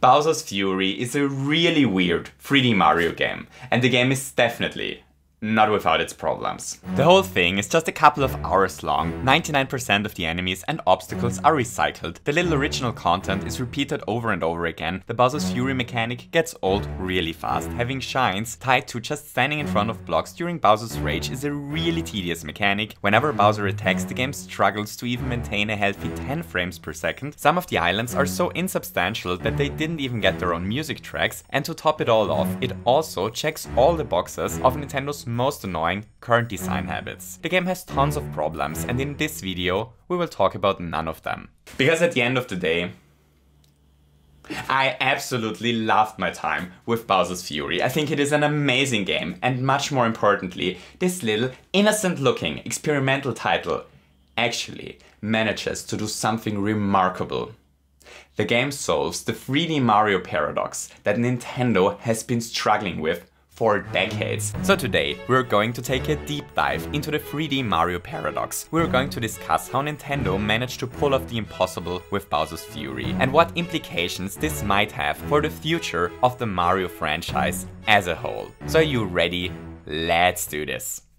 Bowser's Fury is a really weird 3D Mario game, and the game is definitely not without its problems. The whole thing is just a couple of hours long, 99% of the enemies and obstacles are recycled, the little original content is repeated over and over again, the Bowser's Fury mechanic gets old really fast, having shines tied to just standing in front of blocks during Bowser's Rage is a really tedious mechanic, whenever Bowser attacks the game struggles to even maintain a healthy 10 frames per second, some of the islands are so insubstantial that they didn't even get their own music tracks, and to top it all off, it also checks all the boxes of Nintendo's most annoying current design mm. habits. The game has tons of problems and in this video we will talk about none of them. Because at the end of the day, I absolutely loved my time with Bowser's Fury. I think it is an amazing game and much more importantly, this little innocent looking experimental title actually manages to do something remarkable. The game solves the 3D Mario paradox that Nintendo has been struggling with for decades. So today, we're going to take a deep dive into the 3D Mario paradox. We're going to discuss how Nintendo managed to pull off the impossible with Bowser's Fury, and what implications this might have for the future of the Mario franchise as a whole. So are you ready? Let's do this!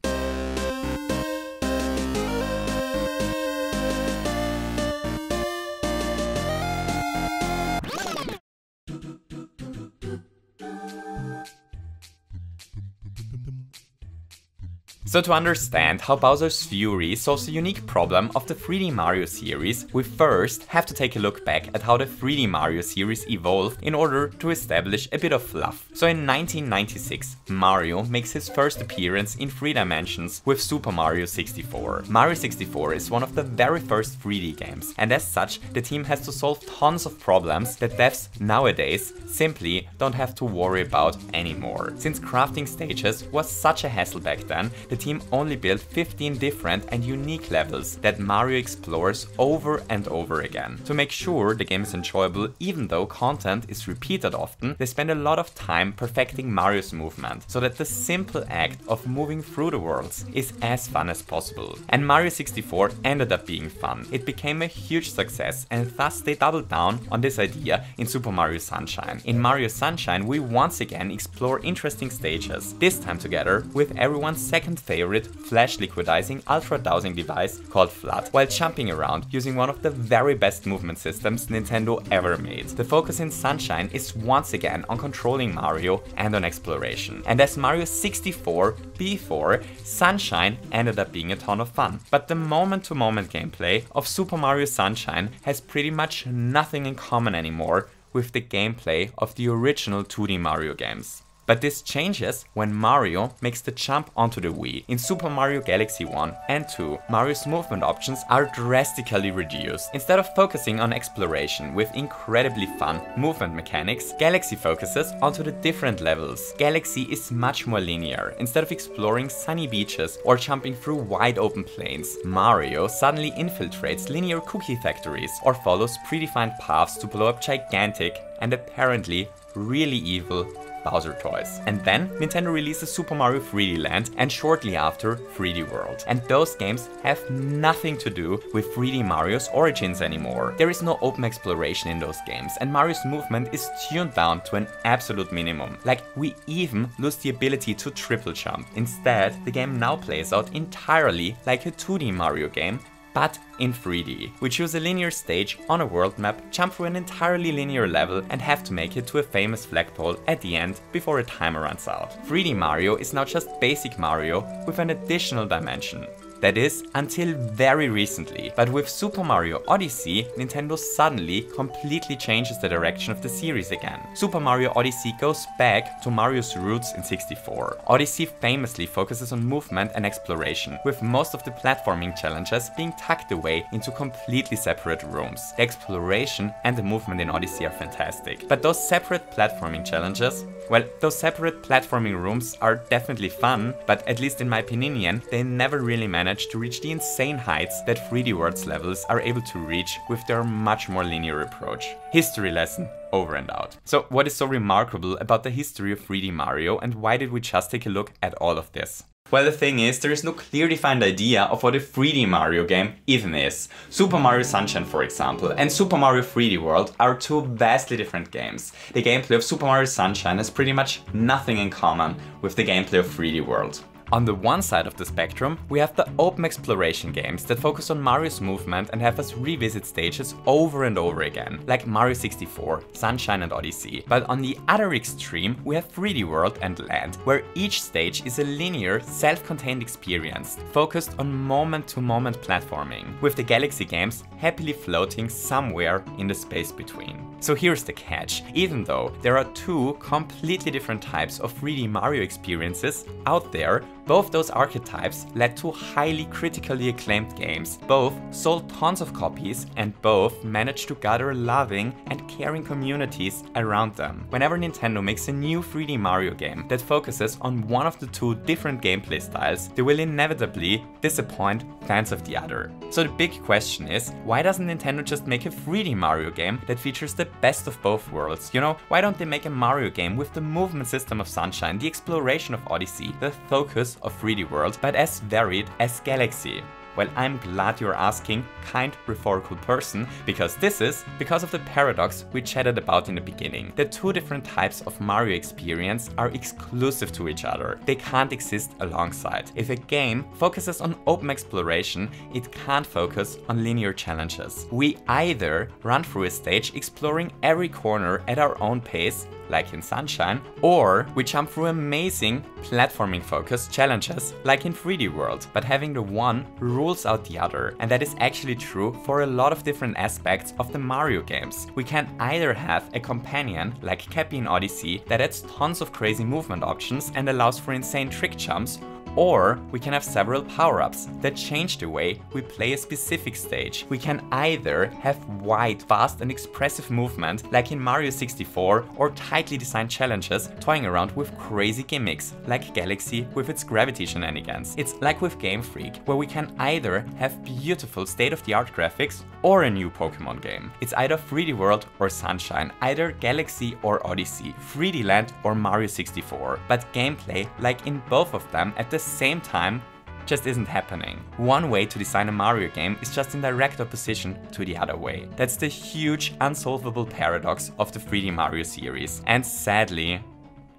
So to understand how Bowser's Fury solves the unique problem of the 3D Mario series, we first have to take a look back at how the 3D Mario series evolved in order to establish a bit of fluff. So in 1996, Mario makes his first appearance in 3 dimensions with Super Mario 64. Mario 64 is one of the very first 3D games, and as such, the team has to solve tons of problems that devs nowadays simply don't have to worry about anymore. Since crafting stages was such a hassle back then, the team only built 15 different and unique levels that Mario explores over and over again. To make sure the game is enjoyable even though content is repeated often, they spend a lot of time perfecting Mario's movement so that the simple act of moving through the worlds is as fun as possible. And Mario 64 ended up being fun. It became a huge success and thus they doubled down on this idea in Super Mario Sunshine. In Mario Sunshine we once again explore interesting stages, this time together with everyone's second favorite flash liquidizing ultra dousing device called FLUDD, while jumping around using one of the very best movement systems Nintendo ever made. The focus in Sunshine is once again on controlling Mario and on exploration. And as Mario 64 before, Sunshine ended up being a ton of fun. But the moment-to-moment -moment gameplay of Super Mario Sunshine has pretty much nothing in common anymore with the gameplay of the original 2D Mario games. But this changes when Mario makes the jump onto the Wii. In Super Mario Galaxy 1 and 2, Mario's movement options are drastically reduced. Instead of focusing on exploration with incredibly fun movement mechanics, Galaxy focuses onto the different levels. Galaxy is much more linear. Instead of exploring sunny beaches or jumping through wide open plains, Mario suddenly infiltrates linear cookie factories or follows predefined paths to blow up gigantic and apparently really evil Bowser toys. And then Nintendo releases Super Mario 3D Land and shortly after 3D World. And those games have nothing to do with 3D Mario's origins anymore. There is no open exploration in those games and Mario's movement is tuned down to an absolute minimum. Like we even lose the ability to triple jump. Instead, the game now plays out entirely like a 2D Mario game but in 3D. We choose a linear stage on a world map, jump through an entirely linear level and have to make it to a famous flagpole at the end before a timer runs out. 3D Mario is now just basic Mario with an additional dimension. That is, until very recently. But with Super Mario Odyssey, Nintendo suddenly completely changes the direction of the series again. Super Mario Odyssey goes back to Mario's roots in 64. Odyssey famously focuses on movement and exploration, with most of the platforming challenges being tucked away into completely separate rooms. The exploration and the movement in Odyssey are fantastic. But those separate platforming challenges well, those separate platforming rooms are definitely fun, but at least in my opinion, they never really managed to reach the insane heights that 3D Worlds levels are able to reach with their much more linear approach. History lesson over and out. So what is so remarkable about the history of 3D Mario and why did we just take a look at all of this? Well, the thing is, there is no clear defined idea of what a 3D Mario game even is. Super Mario Sunshine, for example, and Super Mario 3D World are two vastly different games. The gameplay of Super Mario Sunshine has pretty much nothing in common with the gameplay of 3D World. On the one side of the spectrum, we have the open exploration games that focus on Mario's movement and have us revisit stages over and over again, like Mario 64, Sunshine and Odyssey. But on the other extreme, we have 3D World and Land, where each stage is a linear, self-contained experience, focused on moment-to-moment -moment platforming, with the Galaxy games happily floating somewhere in the space between. So here's the catch, even though there are two completely different types of 3D Mario experiences out there, both those archetypes led to highly critically acclaimed games. Both sold tons of copies and both managed to gather loving and caring communities around them. Whenever Nintendo makes a new 3D Mario game that focuses on one of the two different gameplay styles, they will inevitably disappoint fans of the other. So the big question is, why doesn't Nintendo just make a 3D Mario game that features the best of both worlds? You know, why don't they make a Mario game with the movement system of Sunshine, the exploration of Odyssey, the focus of 3D World, but as varied as Galaxy. Well, I'm glad you're asking, kind rhetorical person, because this is because of the paradox we chatted about in the beginning. The two different types of Mario experience are exclusive to each other. They can't exist alongside. If a game focuses on open exploration, it can't focus on linear challenges. We either run through a stage exploring every corner at our own pace like in Sunshine, or we jump through amazing platforming focused challenges like in 3D World, but having the one rules out the other. And that is actually true for a lot of different aspects of the Mario games. We can either have a companion like Cappy in Odyssey that adds tons of crazy movement options and allows for insane trick jumps, or we can have several power-ups that change the way we play a specific stage. We can either have wide, fast and expressive movement like in Mario 64 or tightly designed challenges toying around with crazy gimmicks like Galaxy with its gravity shenanigans. It's like with Game Freak where we can either have beautiful state-of-the-art graphics or a new Pokemon game. It's either 3D World or Sunshine, either Galaxy or Odyssey, 3D Land or Mario 64. But gameplay, like in both of them at the same time just isn't happening. One way to design a Mario game is just in direct opposition to the other way. That's the huge unsolvable paradox of the 3D Mario series. And sadly,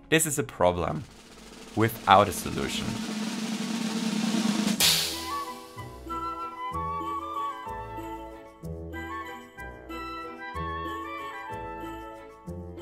this is a problem without a solution.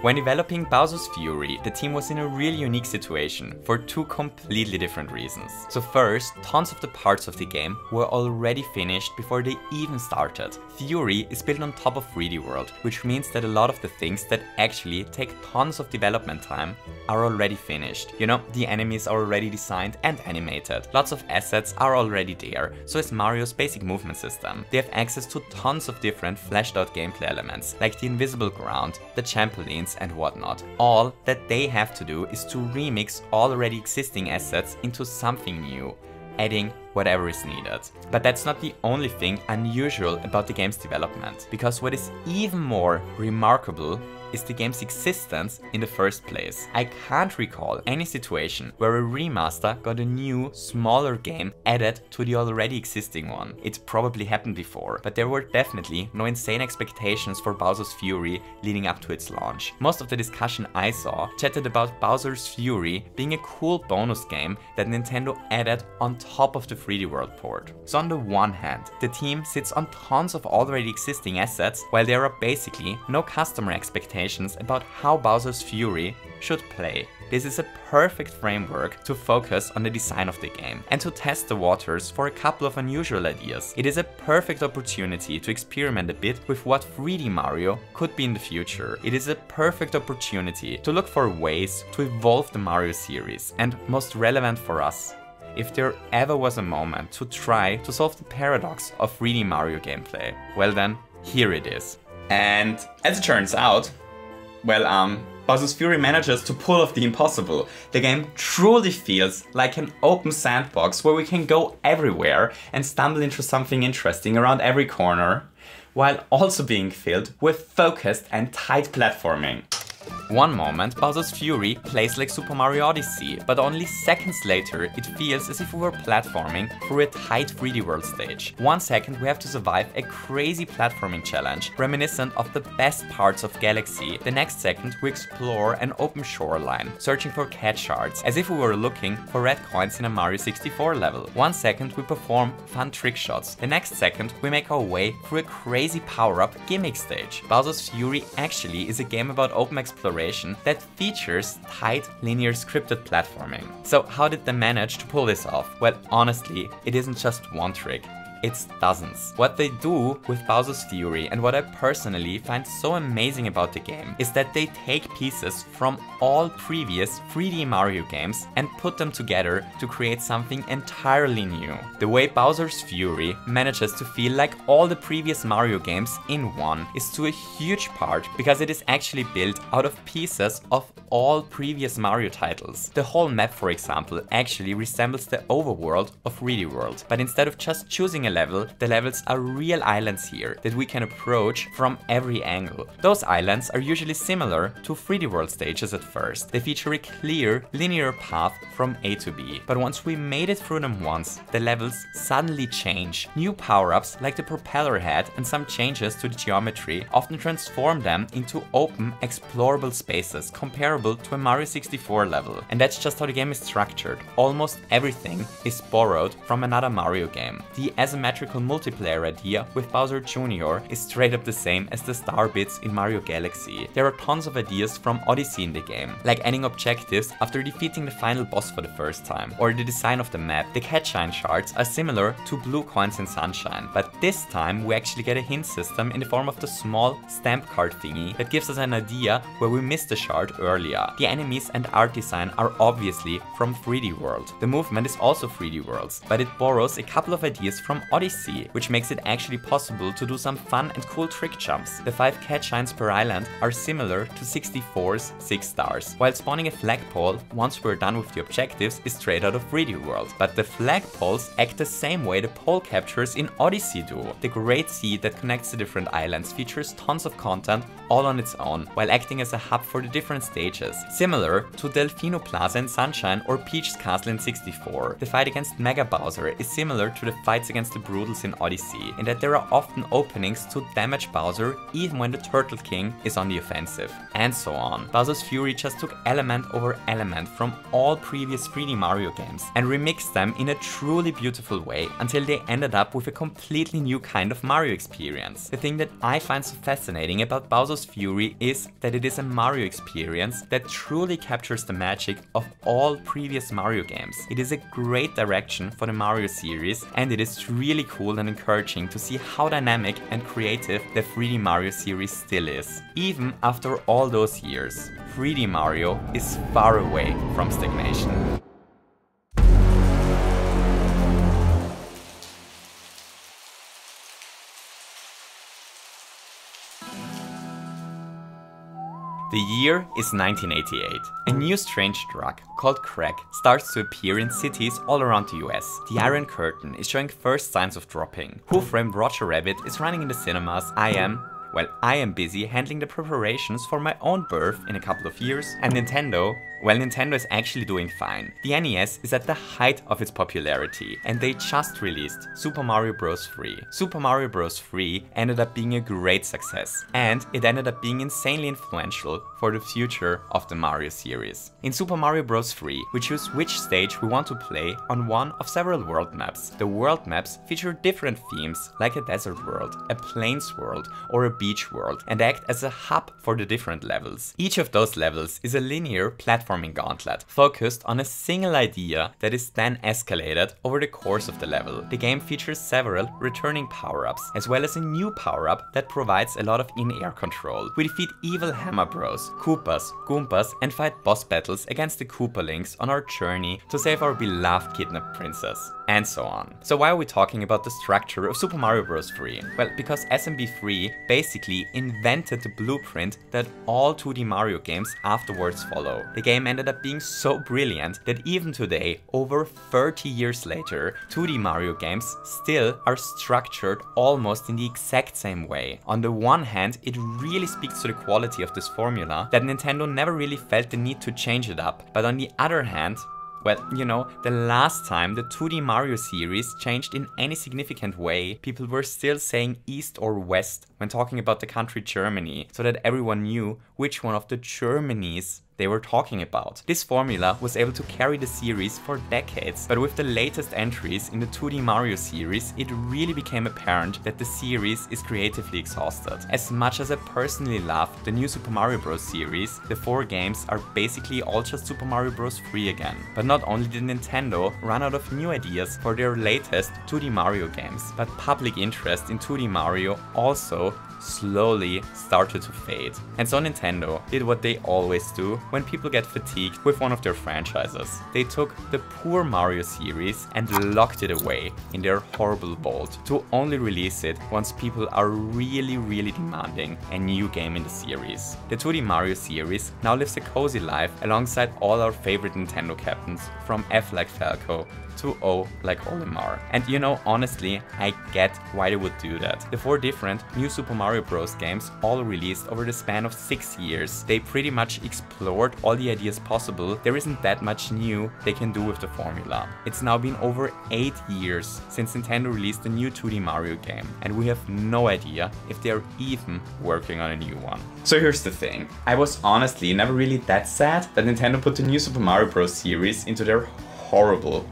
When developing Bowser's Fury, the team was in a really unique situation for two completely different reasons. So first, tons of the parts of the game were already finished before they even started. Fury is built on top of 3D World, which means that a lot of the things that actually take tons of development time are already finished. You know, the enemies are already designed and animated. Lots of assets are already there, so is Mario's basic movement system. They have access to tons of different fleshed out gameplay elements, like the invisible ground, the trampolines, and whatnot. All that they have to do is to remix already existing assets into something new, adding whatever is needed. But that's not the only thing unusual about the game's development, because what is even more remarkable is the game's existence in the first place. I can't recall any situation where a remaster got a new, smaller game added to the already existing one. It probably happened before, but there were definitely no insane expectations for Bowser's Fury leading up to its launch. Most of the discussion I saw chatted about Bowser's Fury being a cool bonus game that Nintendo added on top of the 3D World port. So on the one hand, the team sits on tons of already existing assets, while there are basically no customer expectations about how Bowser's Fury should play. This is a perfect framework to focus on the design of the game and to test the waters for a couple of unusual ideas. It is a perfect opportunity to experiment a bit with what 3D Mario could be in the future. It is a perfect opportunity to look for ways to evolve the Mario series and most relevant for us, if there ever was a moment to try to solve the paradox of 3D Mario gameplay, well then, here it is. And as it turns out, well, um, Bowser's Fury manages to pull off the impossible. The game truly feels like an open sandbox where we can go everywhere and stumble into something interesting around every corner, while also being filled with focused and tight platforming. One moment, Bowser's Fury plays like Super Mario Odyssey, but only seconds later it feels as if we were platforming through a tight 3D world stage. One second we have to survive a crazy platforming challenge, reminiscent of the best parts of Galaxy. The next second we explore an open shoreline, searching for cat shards, as if we were looking for red coins in a Mario 64 level. One second we perform fun trick shots, the next second we make our way through a crazy power-up gimmick stage. Bowser's Fury actually is a game about open exploration exploration that features tight, linear scripted platforming. So how did they manage to pull this off? Well, honestly, it isn't just one trick it's dozens. What they do with Bowser's Fury and what I personally find so amazing about the game is that they take pieces from all previous 3D Mario games and put them together to create something entirely new. The way Bowser's Fury manages to feel like all the previous Mario games in one is to a huge part because it is actually built out of pieces of all previous Mario titles. The whole map for example actually resembles the overworld of 3D World, but instead of just choosing a level, the levels are real islands here that we can approach from every angle. Those islands are usually similar to 3D World stages at first. They feature a clear, linear path from A to B. But once we made it through them once, the levels suddenly change. New power-ups like the propeller head and some changes to the geometry often transform them into open, explorable spaces comparable to a Mario 64 level. And that's just how the game is structured. Almost everything is borrowed from another Mario game. The asymmetrical multiplayer idea with Bowser Jr. is straight up the same as the star bits in Mario Galaxy. There are tons of ideas from Odyssey in the game, like adding objectives after defeating the final boss for the first time, or the design of the map. The Catshine shards are similar to blue coins in Sunshine, but this time we actually get a hint system in the form of the small stamp card thingy that gives us an idea where we missed the shard earlier. The enemies and art design are obviously from 3D World. The movement is also 3D Worlds, but it borrows a couple of ideas from Odyssey, which makes it actually possible to do some fun and cool trick jumps. The 5 cat shines per island are similar to 64's 6 stars, while spawning a flagpole once we're done with the objectives is straight out of 3D World. But the flagpoles act the same way the pole captures in Odyssey do. The Great Sea that connects the different islands features tons of content all on its own, while acting as a hub for the different stages. Similar to Delfino Plaza in Sunshine or Peach's Castle in 64, the fight against Mega Bowser is similar to the fights against Broodals in Odyssey, in that there are often openings to damage Bowser even when the Turtle King is on the offensive, and so on. Bowser's Fury just took element over element from all previous 3D Mario games and remixed them in a truly beautiful way until they ended up with a completely new kind of Mario experience. The thing that I find so fascinating about Bowser's Fury is that it is a Mario experience that truly captures the magic of all previous Mario games. It is a great direction for the Mario series and it is really really cool and encouraging to see how dynamic and creative the 3D Mario series still is. Even after all those years, 3D Mario is far away from stagnation. The year is 1988. A new strange drug called crack starts to appear in cities all around the US. The Iron Curtain is showing first signs of dropping. Who Framed Roger Rabbit is running in the cinemas. I am well, I am busy handling the preparations for my own birth in a couple of years, and Nintendo well, Nintendo is actually doing fine. The NES is at the height of its popularity, and they just released Super Mario Bros. 3. Super Mario Bros. 3 ended up being a great success, and it ended up being insanely influential for the future of the Mario series. In Super Mario Bros. 3, we choose which stage we want to play on one of several world maps. The world maps feature different themes, like a desert world, a plains world, or a beach world, and act as a hub for the different levels. Each of those levels is a linear platform platforming gauntlet, focused on a single idea that is then escalated over the course of the level. The game features several returning power-ups, as well as a new power-up that provides a lot of in-air control. We defeat evil Hammer Bros, Koopas, Goombas and fight boss battles against the Koopalings on our journey to save our beloved kidnapped princess. And so on. So why are we talking about the structure of Super Mario Bros. 3? Well, because SMB3 basically invented the blueprint that all 2D Mario games afterwards follow. The game ended up being so brilliant that even today, over 30 years later, 2D Mario games still are structured almost in the exact same way. On the one hand, it really speaks to the quality of this formula that Nintendo never really felt the need to change it up, but on the other hand, well, you know, the last time the 2D Mario series changed in any significant way, people were still saying East or West when talking about the country Germany, so that everyone knew which one of the Germanys they were talking about. This formula was able to carry the series for decades, but with the latest entries in the 2D Mario series, it really became apparent that the series is creatively exhausted. As much as I personally love the new Super Mario Bros. series, the four games are basically all just Super Mario Bros. 3 again. But not only did Nintendo run out of new ideas for their latest 2D Mario games, but public interest in 2D Mario also slowly started to fade. And so Nintendo did what they always do when people get fatigued with one of their franchises. They took the poor Mario series and locked it away in their horrible vault to only release it once people are really really demanding a new game in the series. The 2D Mario series now lives a cozy life alongside all our favorite Nintendo captains from F like Falcon to O like Olimar. And you know, honestly, I get why they would do that. The four different new Super Mario Bros. games all released over the span of 6 years. They pretty much explored all the ideas possible. There isn't that much new they can do with the formula. It's now been over 8 years since Nintendo released a new 2D Mario game, and we have no idea if they are even working on a new one. So here's the thing. I was honestly never really that sad that Nintendo put the new Super Mario Bros. series into their horrible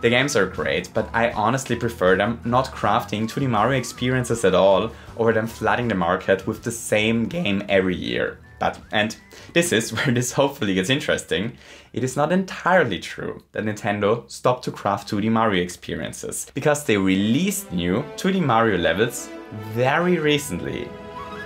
the games are great, but I honestly prefer them not crafting 2D Mario experiences at all over them flooding the market with the same game every year. But, and this is where this hopefully gets interesting, it is not entirely true that Nintendo stopped to craft 2D Mario experiences, because they released new 2D Mario levels very recently.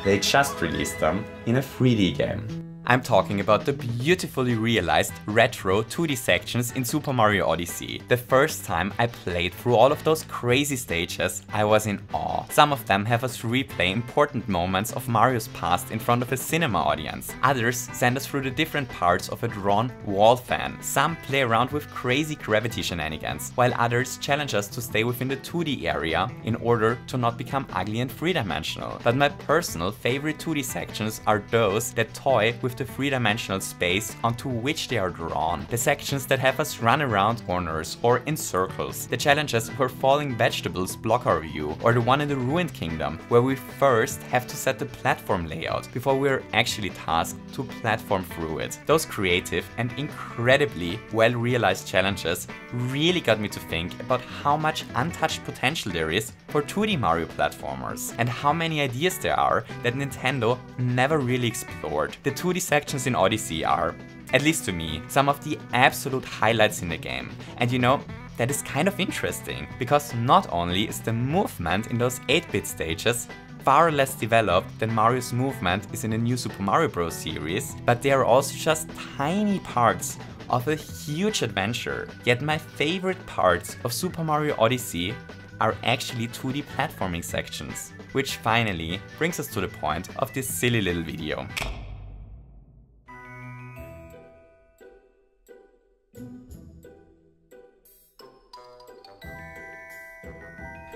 They just released them in a 3D game. I'm talking about the beautifully realized retro 2D sections in Super Mario Odyssey. The first time I played through all of those crazy stages, I was in awe. Some of them have us replay important moments of Mario's past in front of a cinema audience. Others send us through the different parts of a drawn wall fan. Some play around with crazy gravity shenanigans, while others challenge us to stay within the 2D area in order to not become ugly and three-dimensional. But my personal favorite 2D sections are those that toy with the three-dimensional space onto which they are drawn, the sections that have us run around corners or in circles, the challenges where falling vegetables block our view, or the one in the Ruined Kingdom, where we first have to set the platform layout before we are actually tasked to platform through it. Those creative and incredibly well-realized challenges really got me to think about how much untouched potential there is for 2D Mario platformers, and how many ideas there are that Nintendo never really explored. The 2D sections in Odyssey are, at least to me, some of the absolute highlights in the game. And you know, that is kind of interesting, because not only is the movement in those 8-bit stages far less developed than Mario's movement is in the new Super Mario Bros. series, but they are also just tiny parts of a huge adventure. Yet my favorite parts of Super Mario Odyssey are actually 2D platforming sections. Which finally brings us to the point of this silly little video.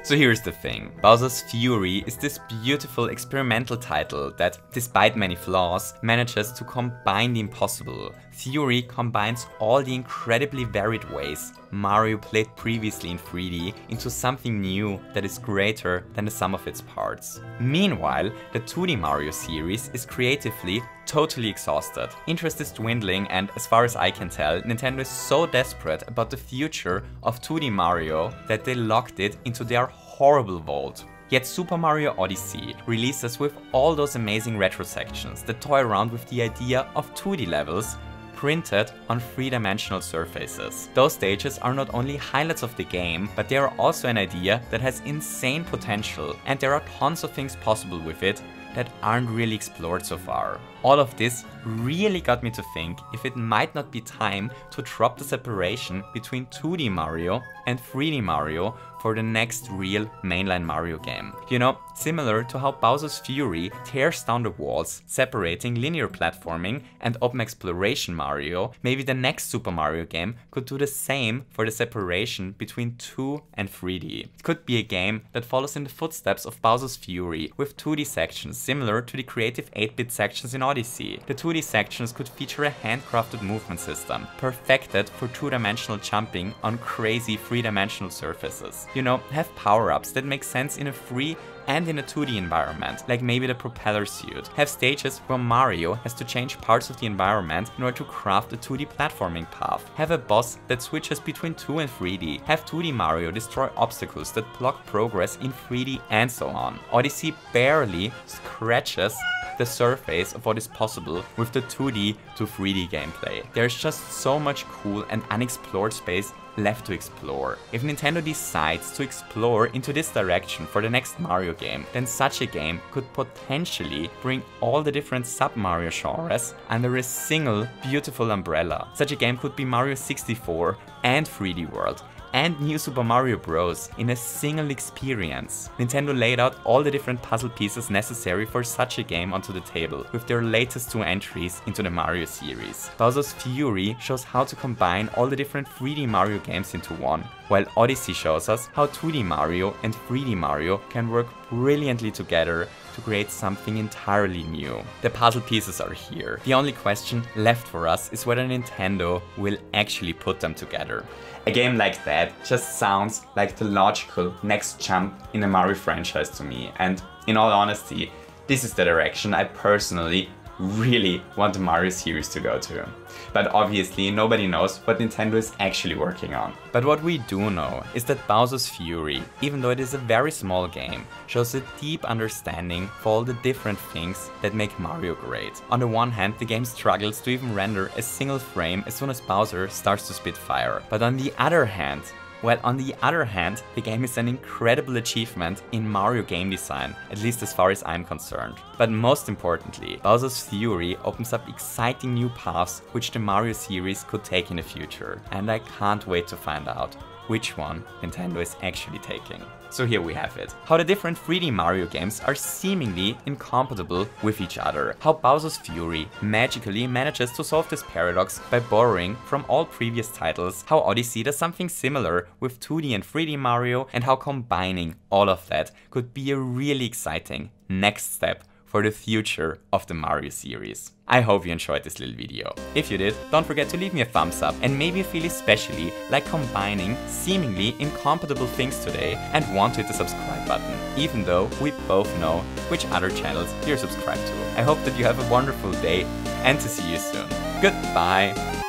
So here's the thing, Bowser's Fury is this beautiful experimental title that, despite many flaws, manages to combine the impossible. Fury combines all the incredibly varied ways Mario played previously in 3D into something new that is greater than the sum of its parts. Meanwhile, the 2D Mario series is creatively totally exhausted. Interest is dwindling and as far as I can tell, Nintendo is so desperate about the future of 2D Mario that they locked it into their horrible vault. Yet Super Mario Odyssey releases with all those amazing retro sections that toy around with the idea of 2D levels printed on three-dimensional surfaces. Those stages are not only highlights of the game, but they are also an idea that has insane potential and there are tons of things possible with it that aren't really explored so far. All of this really got me to think if it might not be time to drop the separation between 2D Mario and 3D Mario for the next real mainline Mario game. You know, similar to how Bowser's Fury tears down the walls separating linear platforming and open exploration Mario, maybe the next Super Mario game could do the same for the separation between 2 and 3D. It could be a game that follows in the footsteps of Bowser's Fury with 2D sections similar to the creative 8-bit sections in Odyssey. The 2D sections could feature a handcrafted movement system, perfected for two-dimensional jumping on crazy three-dimensional surfaces you know, have power-ups that make sense in a free and in a 2D environment, like maybe the propeller suit. Have stages where Mario has to change parts of the environment in order to craft a 2D platforming path. Have a boss that switches between 2 and 3D. Have 2D Mario destroy obstacles that block progress in 3D and so on. Odyssey barely scratches the surface of what is possible with the 2D to 3D gameplay. There's just so much cool and unexplored space left to explore. If Nintendo decides to explore into this direction for the next Mario game, then such a game could potentially bring all the different sub-Mario genres under a single beautiful umbrella. Such a game could be Mario 64 and 3D World, and New Super Mario Bros. in a single experience. Nintendo laid out all the different puzzle pieces necessary for such a game onto the table, with their latest two entries into the Mario series. Bowser's Fury shows how to combine all the different 3D Mario games into one, while Odyssey shows us how 2D Mario and 3D Mario can work brilliantly together to create something entirely new. The puzzle pieces are here. The only question left for us is whether Nintendo will actually put them together. A game like that just sounds like the logical next jump in the Mario franchise to me and in all honesty, this is the direction I personally really want the Mario series to go to. But obviously nobody knows what Nintendo is actually working on. But what we do know is that Bowser's Fury, even though it is a very small game, shows a deep understanding for all the different things that make Mario great. On the one hand, the game struggles to even render a single frame as soon as Bowser starts to spit fire. But on the other hand, while on the other hand, the game is an incredible achievement in Mario game design, at least as far as I'm concerned. But most importantly, Bowser's Fury opens up exciting new paths which the Mario series could take in the future, and I can't wait to find out which one Nintendo is actually taking. So here we have it. How the different 3D Mario games are seemingly incompatible with each other. How Bowser's Fury magically manages to solve this paradox by borrowing from all previous titles. How Odyssey does something similar with 2D and 3D Mario and how combining all of that could be a really exciting next step for the future of the Mario series. I hope you enjoyed this little video. If you did, don't forget to leave me a thumbs up and maybe feel especially like combining seemingly incompatible things today and want to hit the subscribe button, even though we both know which other channels you're subscribed to. I hope that you have a wonderful day and to see you soon. Goodbye!